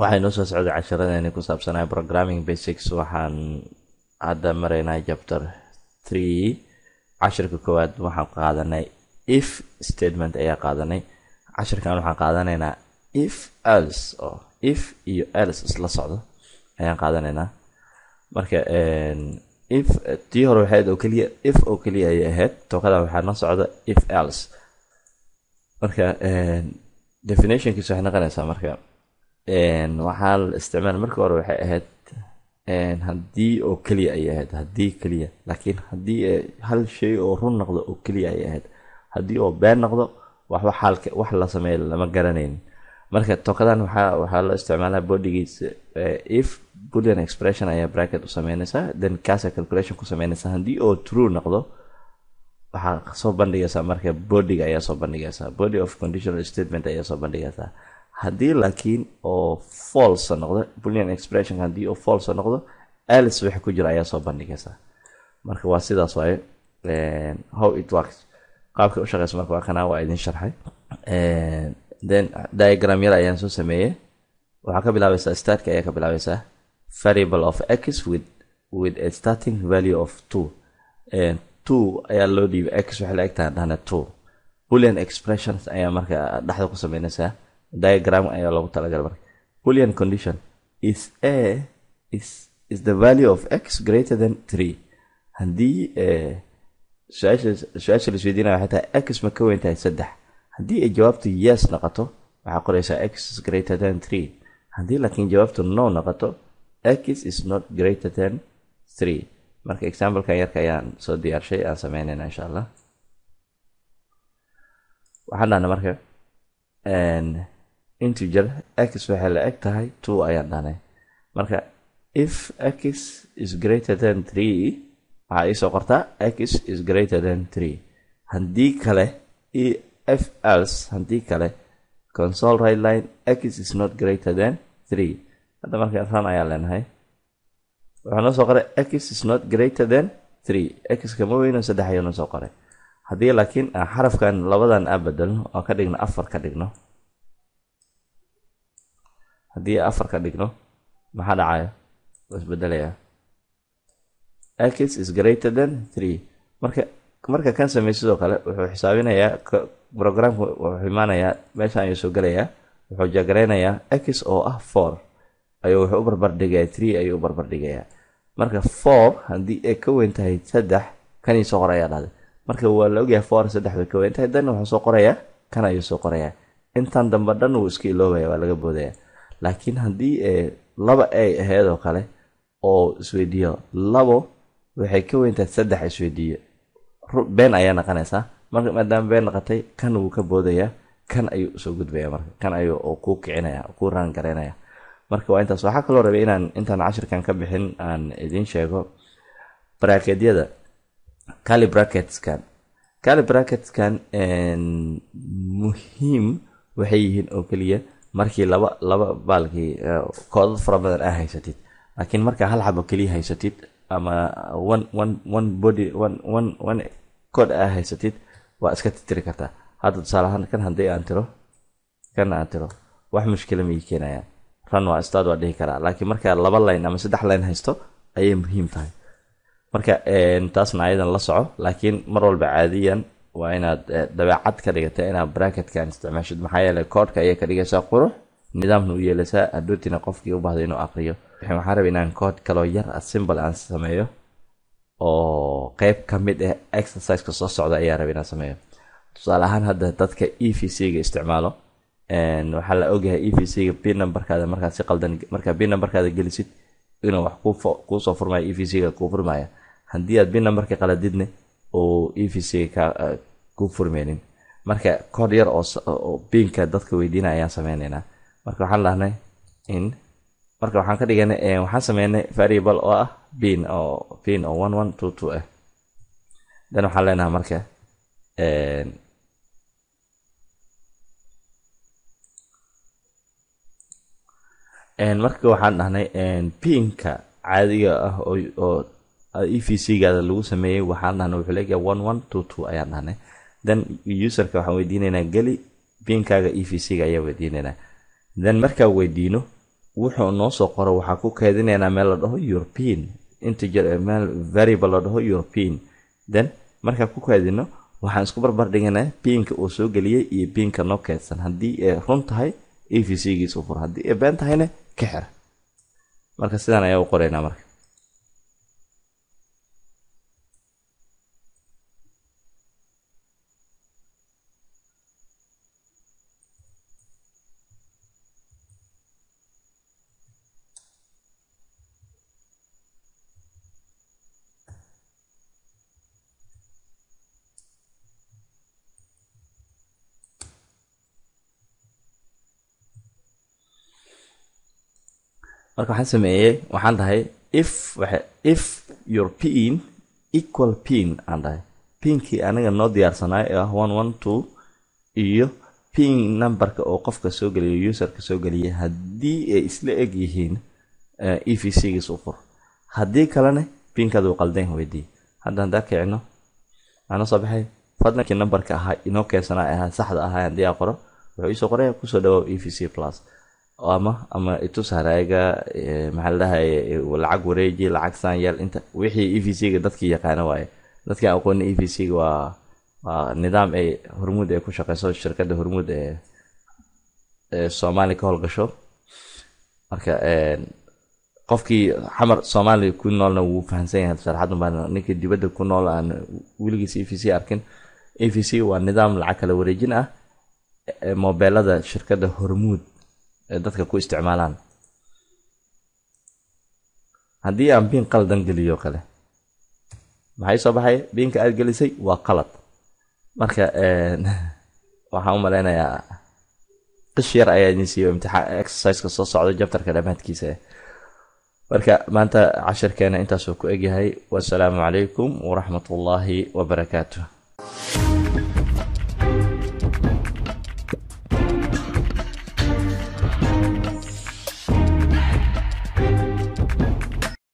waxay noo soo socday casharadeeni ku saabsanaa programming basics. Waxaan hadda maraynaa chapter three cashirka koowaad waxaan qaadanay if statement ayaa qaadanay. Cashirkan waxaan qaadanaynaa if else oo if iyo else isla socdo ayaan qaadanaynaa. Marka if tii hore waxay ahayd oo keliya if oo keliya ayay ahayd. Tookadan waxaa noo socda if else. Marka definitionkiisa waxay noqonaysaa marka waxaa la isticmaala marka hore waxay ahayd haddii oo keliya ayay ahayd haddii keliya laakiin haddii hal shay oo run noqdo oo keliya ayay ahayd. Haddii oo been noqdo waxba xaalka wax la sameeya lama garanayn. Marka tokadan waxaa waxaa loo isticmaalaa bodigiisa if boolean expression ayaa bracket u sameynaysaa then casa calculation ku sameynaysaa haddii oo true noqdo waxaa soo bandhigaysaa marka bodiga ayaa soo bandhigaysaa body of conditional statement ayaa soo bandhigaysaa haddii laakiin oo false noqdo boolean expression haddii oo false noqdo alice waxa ku jira ayaa soo bandhigaysaa marka waa sidaas waaye how it works. Qaabka u shaqeysa marka waa kana waa idin sharxay. Then diagram yar ayaan soo sameeyey. Waxaa ka bilaabaysaa startka ayaa ka bilaabaysaa variable of x with with a starting value of two. Two ayaa loo dhiibay x waxay la egtahay dhahna two. Boolean expressions ayaa marka dhexda ku sameynaysaa diagram ayaa loogu talagalay marka. Boolean condition is a is is the value of x greater than three. Haddii su'aasha laisweydiinaya waxay tahay x ma ka weyn tahay saddex. Haddii ay jawaabtu yes noqoto waxaa qoraysaa x is greater than three. Haddii laakiin jawaabtu no noqoto x is not greater than three. Marka examplekan yarka ayaan soo diyaarshay aan sameynayna insha allah. Waxaan dhahna marka integer x waxay la eg tahay two ayaan dhahnay. Marka if x is greater than three waxaa iisoo qortaa x is greater than three. Haddii kale if else haddii kale console right line x is not greater than three. Hadda marka ran ayaa leenahay. Waxaa noo soo qoray x is not greater than three. X kama weyno saddex ayuu noo soo qoray. Haddii laakiin xarafkan labadan aa bedelno oo ka dhigno afar ka dhigno haddii afar ka dhigno maxaa dhacaya? Waa isbedelayaa x is greater than three. Marka marka kan samey sidoo kale wuxuu xisaabinayaa programku wuxuu imaanayaa meeshan ayuu soo gelayaa wuxuu jagareynayaa x oo ah four. Ayuu wuxuu u barbardhigayaa three ayuu u barbardhigayaa marka four haddii ay ka weyn tahay saddex kanii soo qorayaa dhahday marka waa la ogyahay four saddex bay ka weyn tahay dan wuxuu soo qorayaa kan ayuu soo qorayaa. Intan dambe dhan wuu iska iloobaya waa laga boodaya laakiin haddii laba ay ahayd oo kale oo isweydiiyo labo waxay ka weyn tahay saddex isweydiiyo. Been ayaa naqanaysaa. Marka maadaama been naqatay kan wuu ka boodayaa kan ayuu u soo gudbaya marka kan ayuu kuu kicinaya kuu raangaraynaya marka waa intaas. Waxaa kaloo rabay inaan intaan cashirkan ka bixin aan idiin sheego bracketyada cali bracketskan cali bracketskan muhiim waxay yihiin oo keliya markii laba laba baalkii koodad fara badan aa haysatid. Laakiin markaa hal xabo keliya haysatid ama one one body one one code aa haysatid waa iska titiri kartaa. Hadda tusaale ahaan kan haddii aan tiro kan aan tiro wax mushkila ma ii keenayaan ran waa staad waa dhihi karaa. Laakiin markaa laba line ama saddex line haysto ayay muhiim tahay. Marka taasna ayadan la soco. Laakiin mar walba caadiyan waa inaad dabeecad ka dhigata inaad bracketkan isticmaashid. Maxaa yeelay koodhka ayay ka dhigaysaa qurux nidaamna u yeelaysaa adhootina qofkii u baahda inuu aqriyo waxaan rabay inaan kood kaloo yar simbol aan sameeyo oo qeyb ka mid ah exerciseka soo socda ayaa rabay inaan sameeyo. Tusaale ahaan hadda dadka e v c-ga isticmaalo waxaa la ogyahay e v c-ga b numberkaada markaad si qaldan markaa b numberkaada gelisid inuu wax kuusoo furmaya e v c-ga kuu furmaya haddii aad b numberka qaladidne oo e v c-ga ku furmeynin marka kood yar oo binka dadka weydiina ayaan sameyneynaa marka waxaan dhahnay in marka waxaan ka dhiganay waxaan sameynay variable oo ah bin oo bin oo one one two two ah dan waxaan leenahay marka marka waxaan dhahnay pinka caadiga ah oo e v c-gaada lagu sameeyey waxaan dhahnay wuxuu leeyahay one one two two ayaan dhahnay then userka waxaan weydiinaynaa geli binkaaga e v c-ga ayaa weydiinaynaa. Then markaa weydiino wuxuu noo soo qoro waxaa ku keedinaynaa meel la dhaho european integer meel variable la dhaho european then markaa ku keedino waxaan isku barbar dhiganaa biinka uu soo geliyey iyo biinka noo keedsan haddii ay run tahay a v c giisa fur. Haddii ay been tahayna ka xir. Marka sidaan ayaa u qoraynaa marka marka waxaan sameeyey waxaan dhahay if if your pin equal pin aan dhahay pinkii aniga noo diyaarsanaayo ee ah one one two iyo pin numberka oo qofka soo geliya userka soo geliya haddii ay isla eg yihiin e v c giis u fur. Haddii kalena pinkaada uu weydii. Hadda haddaa kicino waxaa noo soo baxay. Fadlankii numberka ahaa inoo keensanaa ahaa saxda ahaa haddii aa qoro wuxuu iisoo qoraya ku soo dhawow e v c plus ama ama itus haraaga maxaa la dhahay lacag wareeji lacag saanyeel inta wixii e v c ga dadkii yaqaana waaye dadkii aqooni e v c ga waa waa nidaam ay hormuud ay ku shaqeyso shirkadda hormuud ee ee soomaaliya ka howlgasho. Marka qofkii xamar soomaaliya ku noolna wuu fahamsan yahay sharaxadun baan ninkii dibadda ku nool aan weligiis e v c arkin. E v c waa nidaam lacag kala wareejin ah mobeelada shirkadda hormuud dadka ku isticmaalaan. Haddii aan biin qaldan geliyo kale maxay soo baxay? Biinka aad gelisay waa qalad. Marka waxaan u malaynayaa qish yar ayaa idin siiyo imtixaan exerciseka soo socda jabtarka dhammaadkiisa. Marka maanta cashirkeena intaasuu ku egyahay wasalaamu calaykum waraxmat ullaahi wabarakaatu